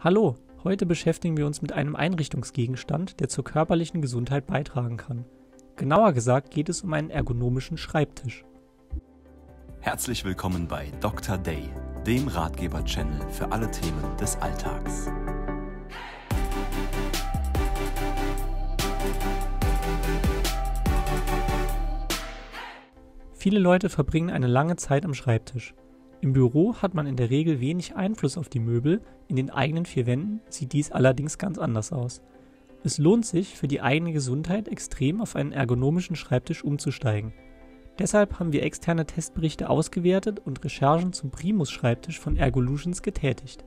Hallo, heute beschäftigen wir uns mit einem Einrichtungsgegenstand, der zur körperlichen Gesundheit beitragen kann. Genauer gesagt geht es um einen ergonomischen Schreibtisch. Herzlich willkommen bei Dr. Day, dem Ratgeber-Channel für alle Themen des Alltags. Viele Leute verbringen eine lange Zeit am Schreibtisch. Im Büro hat man in der Regel wenig Einfluss auf die Möbel, in den eigenen vier Wänden sieht dies allerdings ganz anders aus. Es lohnt sich für die eigene Gesundheit extrem auf einen ergonomischen Schreibtisch umzusteigen. Deshalb haben wir externe Testberichte ausgewertet und Recherchen zum Primus-Schreibtisch von Ergolutions getätigt.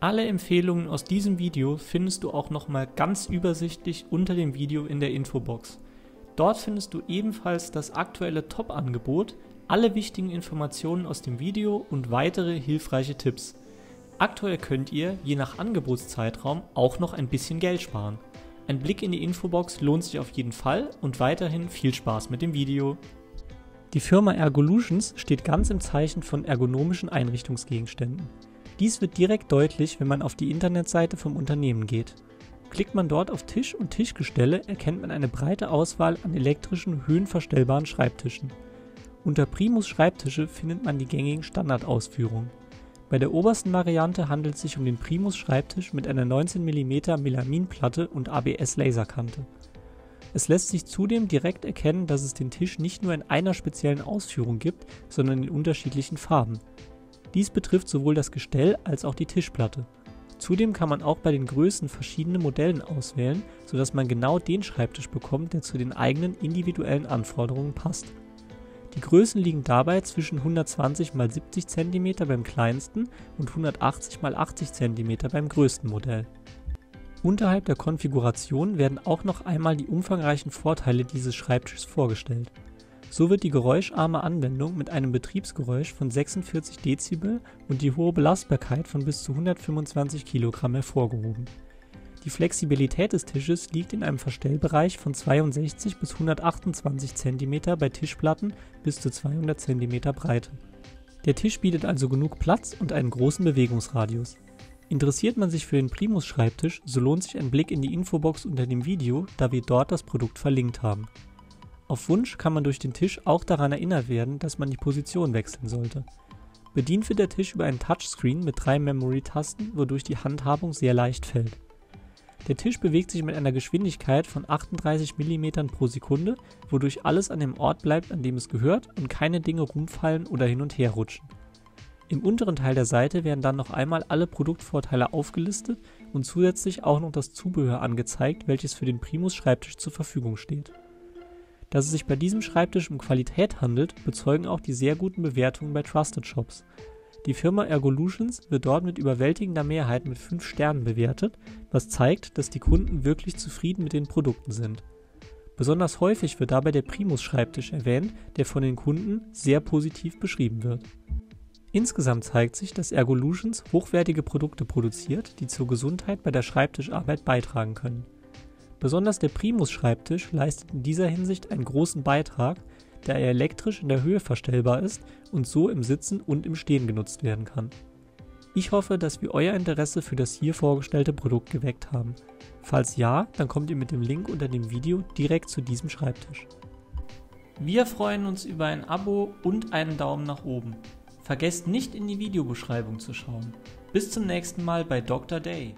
Alle Empfehlungen aus diesem Video findest du auch nochmal ganz übersichtlich unter dem Video in der Infobox. Dort findest du ebenfalls das aktuelle Top-Angebot, alle wichtigen Informationen aus dem Video und weitere hilfreiche Tipps. Aktuell könnt ihr, je nach Angebotszeitraum, auch noch ein bisschen Geld sparen. Ein Blick in die Infobox lohnt sich auf jeden Fall und weiterhin viel Spaß mit dem Video. Die Firma Ergolutions steht ganz im Zeichen von ergonomischen Einrichtungsgegenständen. Dies wird direkt deutlich, wenn man auf die Internetseite vom Unternehmen geht. Klickt man dort auf Tisch und Tischgestelle, erkennt man eine breite Auswahl an elektrischen, höhenverstellbaren Schreibtischen. Unter Primus Schreibtische findet man die gängigen Standardausführungen. Bei der obersten Variante handelt es sich um den Primus Schreibtisch mit einer 19 mm Melaminplatte und ABS Laserkante. Es lässt sich zudem direkt erkennen, dass es den Tisch nicht nur in einer speziellen Ausführung gibt, sondern in unterschiedlichen Farben. Dies betrifft sowohl das Gestell als auch die Tischplatte. Zudem kann man auch bei den Größen verschiedene Modellen auswählen, sodass man genau den Schreibtisch bekommt, der zu den eigenen individuellen Anforderungen passt. Die Größen liegen dabei zwischen 120 x 70 cm beim kleinsten und 180 x 80 cm beim größten Modell. Unterhalb der Konfiguration werden auch noch einmal die umfangreichen Vorteile dieses Schreibtischs vorgestellt so wird die geräuscharme Anwendung mit einem Betriebsgeräusch von 46 Dezibel und die hohe Belastbarkeit von bis zu 125 kg hervorgehoben. Die Flexibilität des Tisches liegt in einem Verstellbereich von 62 bis 128 cm bei Tischplatten bis zu 200 cm Breite. Der Tisch bietet also genug Platz und einen großen Bewegungsradius. Interessiert man sich für den Primus Schreibtisch, so lohnt sich ein Blick in die Infobox unter dem Video, da wir dort das Produkt verlinkt haben. Auf Wunsch kann man durch den Tisch auch daran erinnert werden, dass man die Position wechseln sollte. Bedient wird der Tisch über einen Touchscreen mit drei Memory-Tasten, wodurch die Handhabung sehr leicht fällt. Der Tisch bewegt sich mit einer Geschwindigkeit von 38 mm pro Sekunde, wodurch alles an dem Ort bleibt, an dem es gehört und keine Dinge rumfallen oder hin und her rutschen. Im unteren Teil der Seite werden dann noch einmal alle Produktvorteile aufgelistet und zusätzlich auch noch das Zubehör angezeigt, welches für den Primus Schreibtisch zur Verfügung steht. Dass es sich bei diesem Schreibtisch um Qualität handelt, bezeugen auch die sehr guten Bewertungen bei Trusted Shops. Die Firma Ergolutions wird dort mit überwältigender Mehrheit mit 5 Sternen bewertet, was zeigt, dass die Kunden wirklich zufrieden mit den Produkten sind. Besonders häufig wird dabei der Primus-Schreibtisch erwähnt, der von den Kunden sehr positiv beschrieben wird. Insgesamt zeigt sich, dass Ergolutions hochwertige Produkte produziert, die zur Gesundheit bei der Schreibtischarbeit beitragen können. Besonders der Primus-Schreibtisch leistet in dieser Hinsicht einen großen Beitrag, da er elektrisch in der Höhe verstellbar ist und so im Sitzen und im Stehen genutzt werden kann. Ich hoffe, dass wir euer Interesse für das hier vorgestellte Produkt geweckt haben. Falls ja, dann kommt ihr mit dem Link unter dem Video direkt zu diesem Schreibtisch. Wir freuen uns über ein Abo und einen Daumen nach oben. Vergesst nicht in die Videobeschreibung zu schauen. Bis zum nächsten Mal bei Dr. Day.